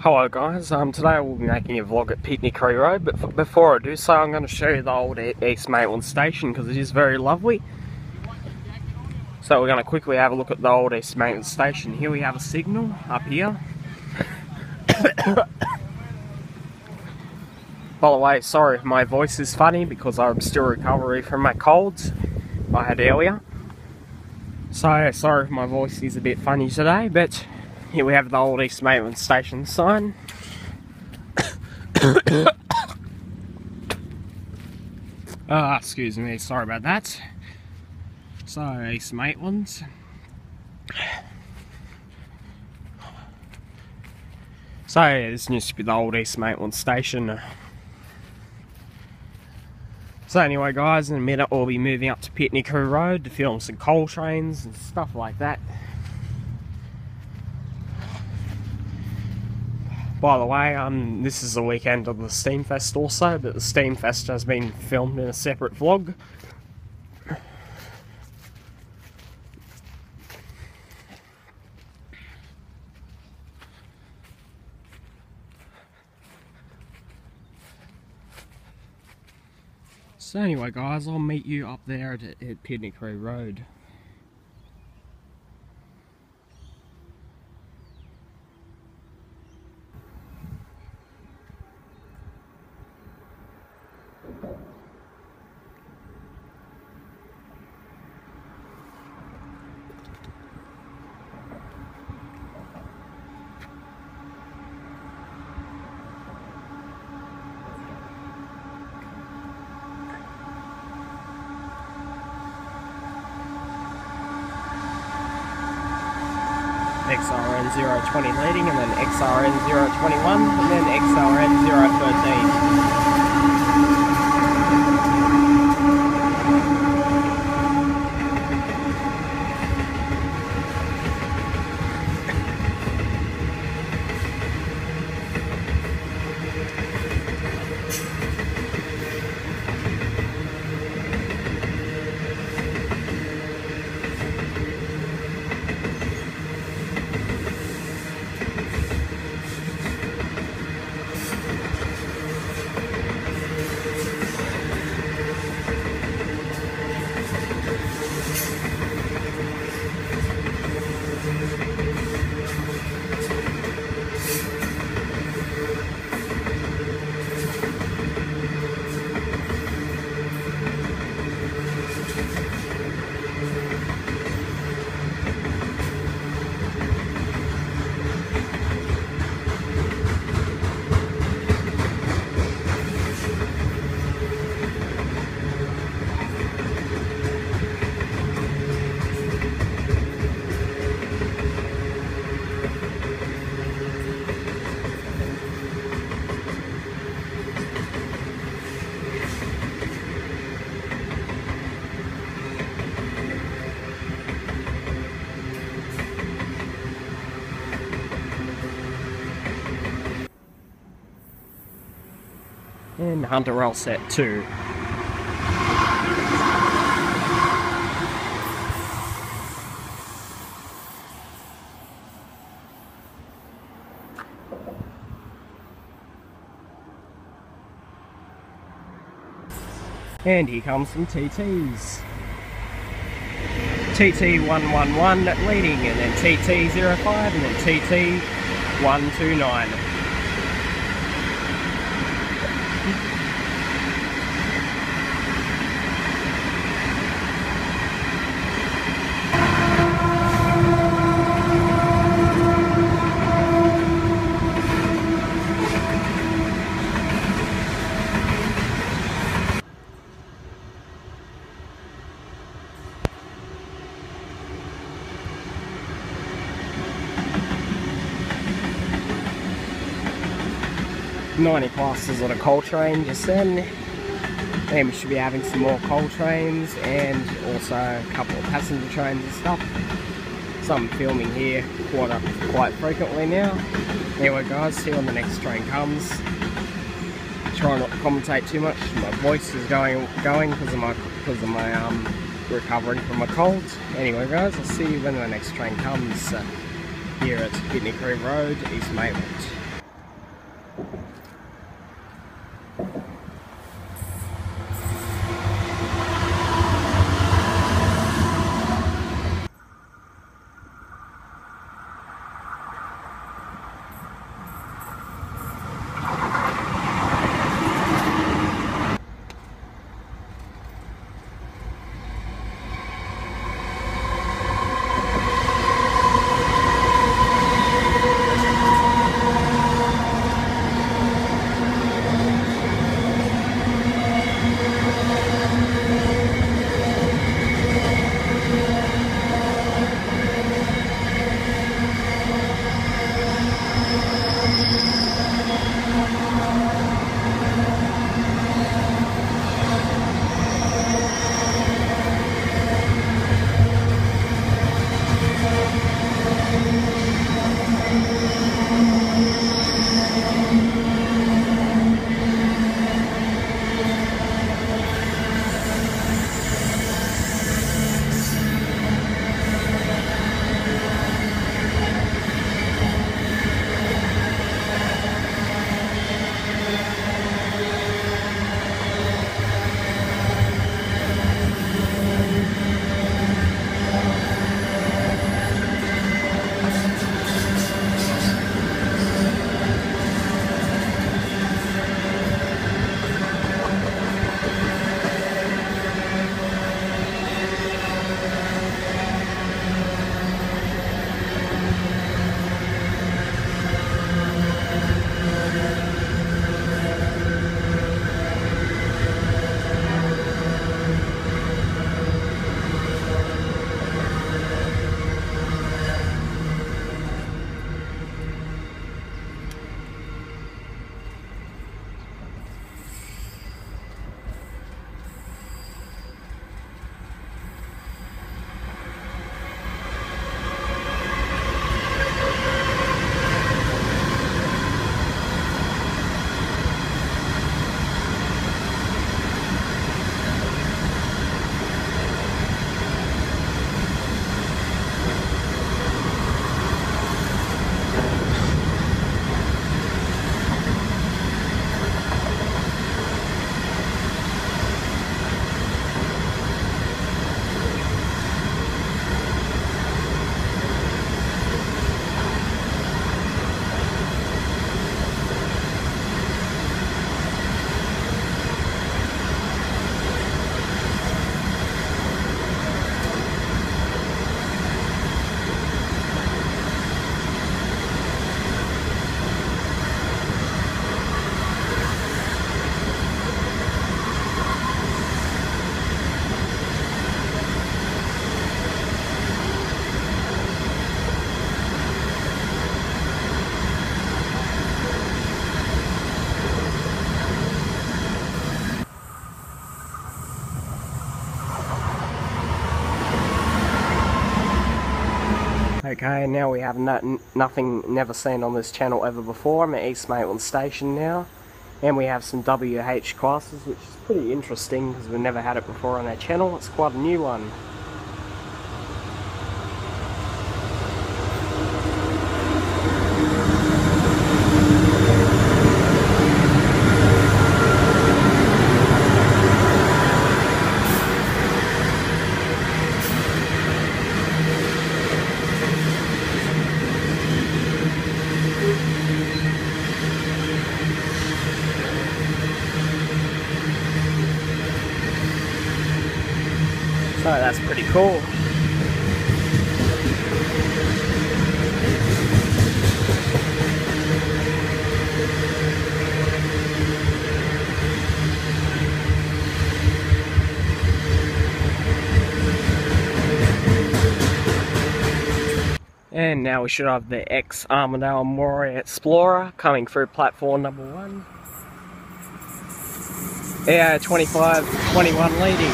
Hello guys, um, today I will be making a vlog at Pitnacree Road, but before I do so I'm going to show you the old East Maitland station because it is very lovely. So we're going to quickly have a look at the old East Maitland station. Here we have a signal up here. By the way, sorry if my voice is funny because I'm still recovering from my colds I had earlier. So sorry if my voice is a bit funny today, but here we have the old East Maitland station sign. Ah, excuse me, sorry about that. So, East Maitland. So, yeah, this used to be the old East Maitland station. So anyway guys, in a minute we'll be moving up to Pitney Road to film some coal trains and stuff like that. By the way, um, this is the weekend of the Steamfest also, but the Steamfest has been filmed in a separate vlog. So anyway guys, I'll meet you up there at, at Pitnacree Road. SRN021 And Hunter set too. And here comes some TTs. TT111 leading, and then TT05, and then TT129. Ninety classes on a coal train just then. And we should be having some more coal trains and also a couple of passenger trains and stuff. So I'm filming here quite quite frequently now. Anyway guys, see when the next train comes. Try not to commentate too much. My voice is going going because of my because of my um recovering from a cold. Anyway guys, I'll see you when the next train comes uh, here at Pitnacree Road, East Maitland. Okay, now we have no, nothing never seen on this channel ever before. I'm at East Maitland Station now. And we have some WH classes, which is pretty interesting because we've never had it before on our channel. It's quite a new one. So that's pretty cool. And now we should have the ex Armidale Moree Xplorer coming through platform number one. Yeah, 25 21 leading.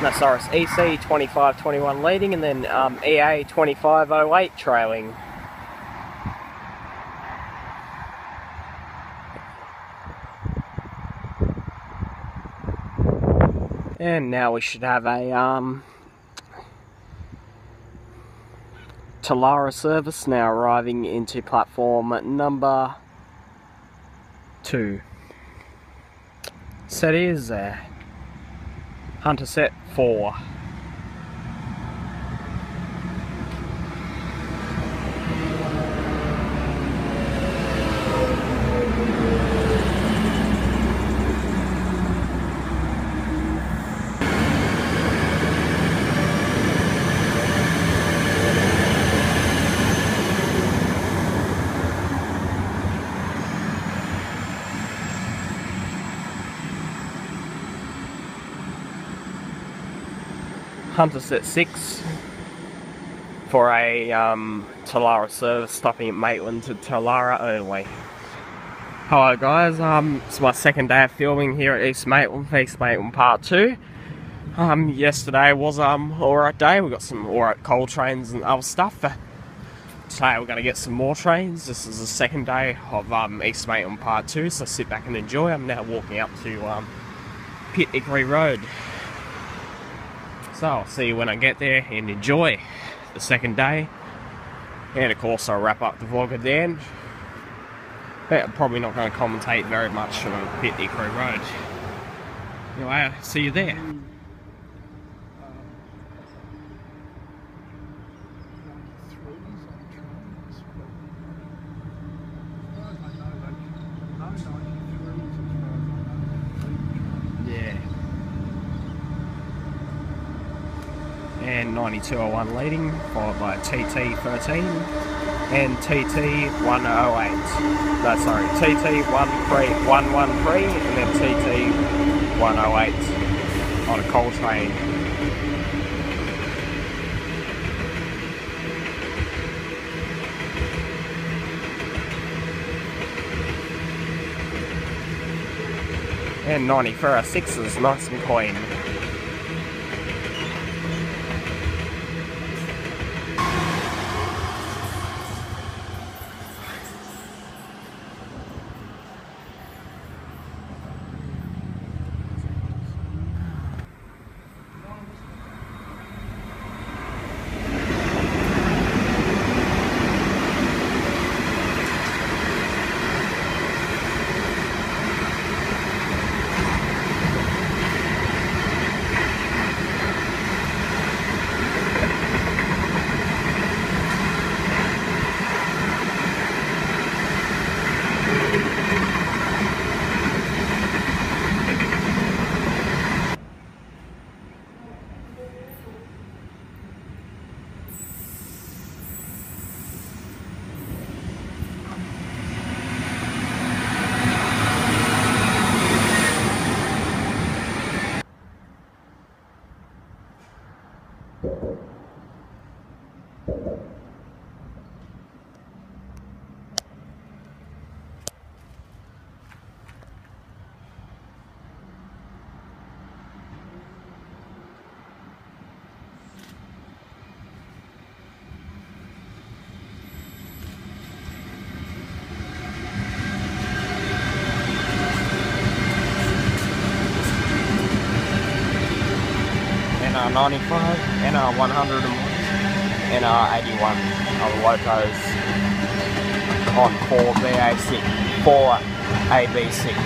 Nasaurus EC 2521 leading and then um, EA 2508 trailing. And now we should have a um, Telarah service now arriving into platform number two. Set is uh, Hunter set four. Hunter set 6 for a um, Telarah service stopping at Maitland to Telarah only. Hello guys, um, it's my second day of filming here at East Maitland East Maitland Part 2. Um, yesterday was um alright day, we got some alright coal trains and other stuff. Today we're going to get some more trains. This is the second day of um, East Maitland Part 2, so sit back and enjoy. I'm now walking up to um, Pitnacree Road. So I'll see you when I get there and enjoy the second day. And of course I'll wrap up the vlog at the end. But I'm probably not going to commentate very much on Pitnacree Road. Anyway, I'll see you there. Yeah. And 9201 leading, followed by TT13 and TT108. No, sorry, TT113 and then TT108 on a coal train. And 90 for our sixes, nice and clean. NR95, NR101, NR81 are the locos on 4BA6, 4AB6.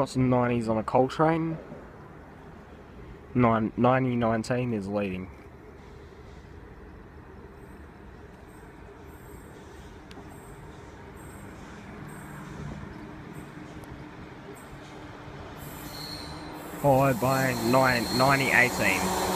Crossing 90s on a coal train. Nine, 9019 is leading. Oh, Followed by 9, 9018.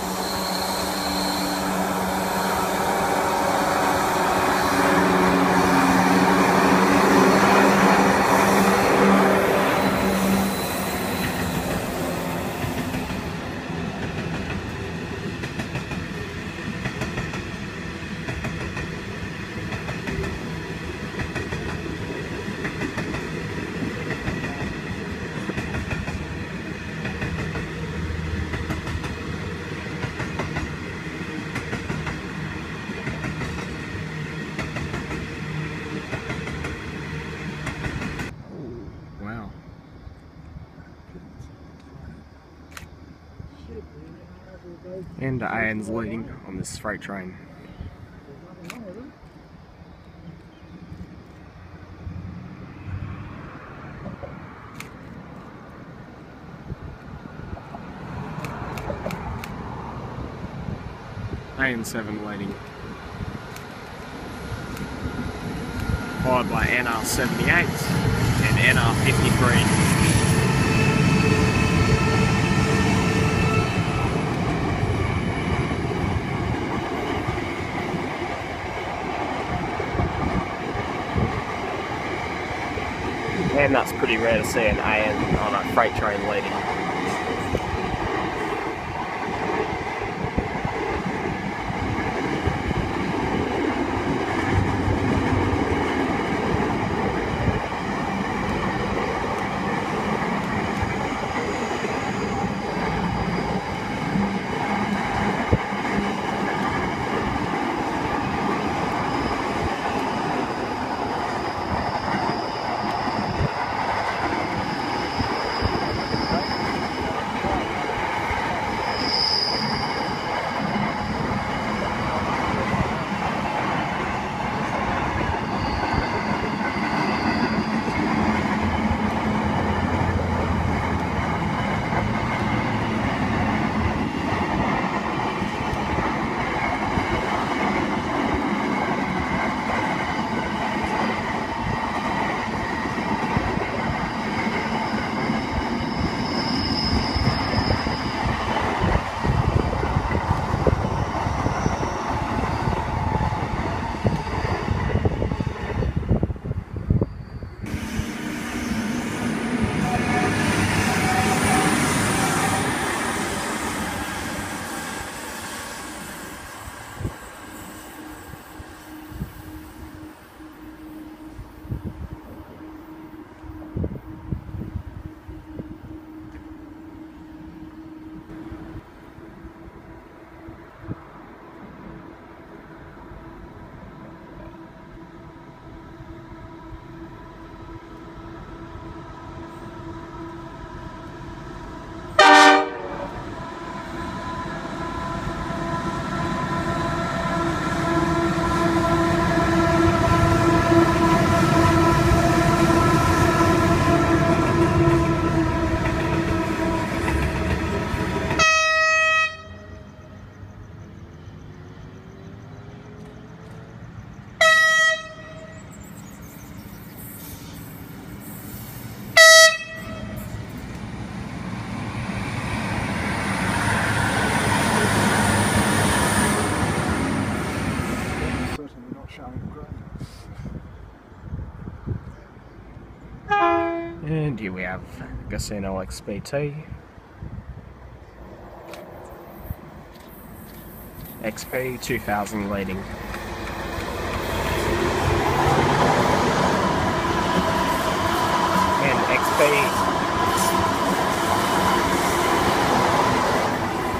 And Ian's leading on this freight train. AN7 leading. Followed by NR78 and NR53. And that's pretty rare to see an AN on a freight train leading. Casino XPT. XP 2000 leading. And XP.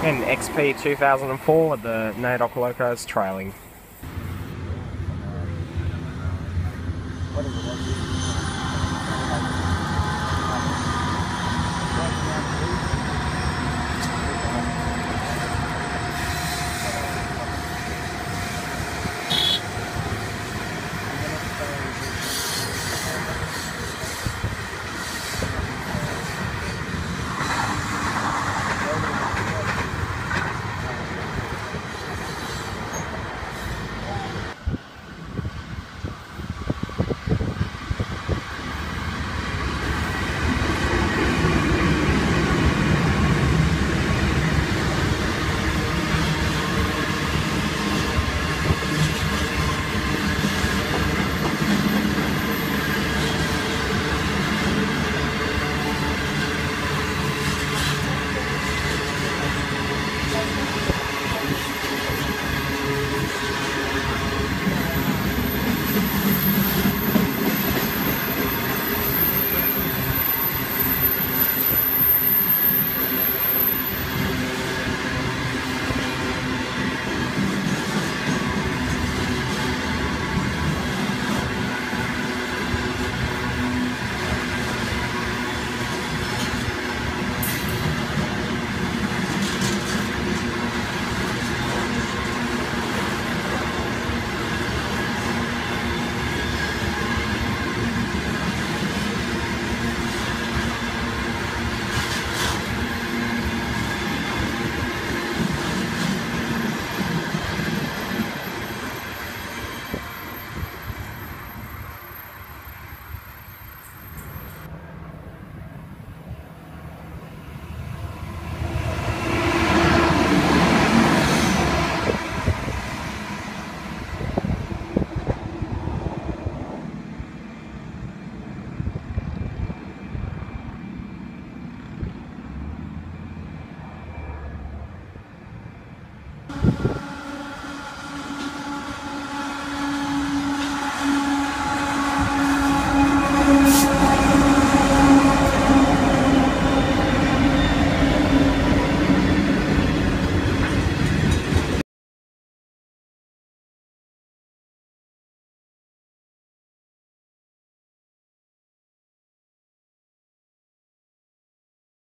And XP 2004 the NAIDOC Locos trailing.